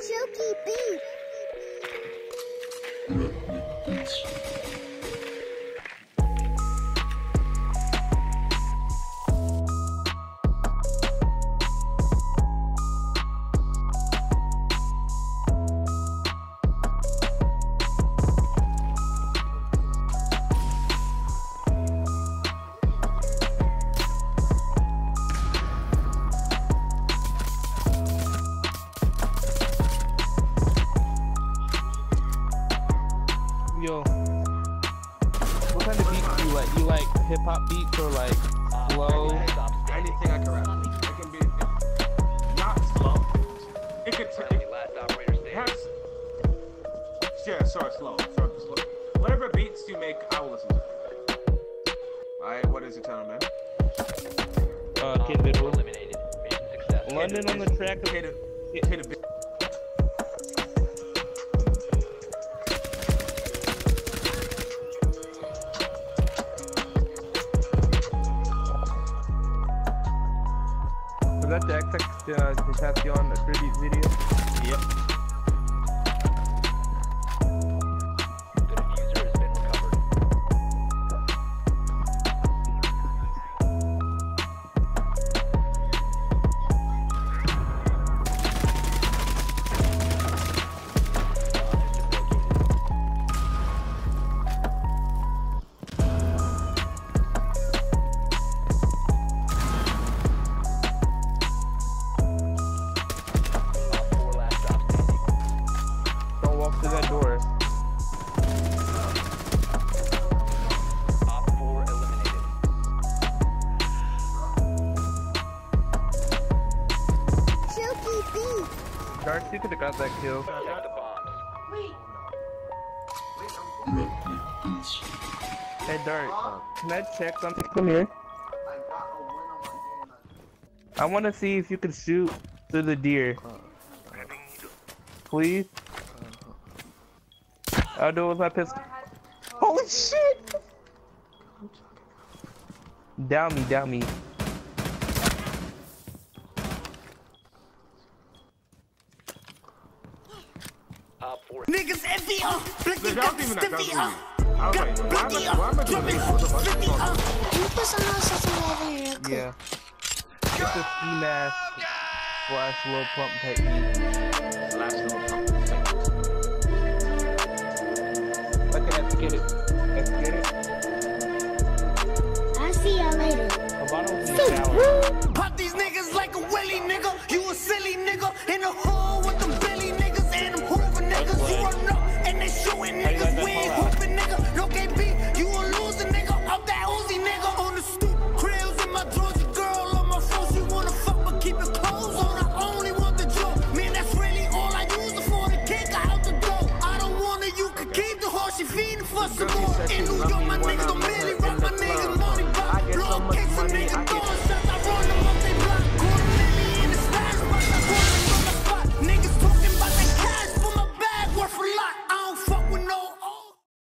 Silky beef. Yo, what kind of beats do you like? You like hip hop beats or like slow? Anything I can rap. It can be not slow. It could t- Friendly last operator it standing. has. Yeah, sorry, slow. Sorry, slow. Whatever beats you make, I will listen to. Alright, what is it, gentlemen? Uh, Kid 4 eliminated. Mission successful. London on the track of Hit it. Hit it. The XX uh, Tentacion tribute video? Walk through that door. Op 4 eliminated. Silky beef. Dark, you could have got that kill. Protect the bombs. Hey, Dark, can I check something? Come here. I want to see if you can shoot through the deer. Please? I'll do it with my pistol. Holy shit! Down me, down me. Niggas envy Blicky That got was even the that. That stiffy even. I was got like, why am blicky I, why am dripping this? What the fuck? flippy. Can you put some on something over here? Yeah. It's a ski mask slash Lil Pump type beat. Last get it. Let's get it. I'll see y'all later. A bottle in the shower. Pop these niggas like a willy nigga. You a silly nigga in the hole with them Billy niggas and them Hoover niggas. You run keep the horse. She feeding for some more.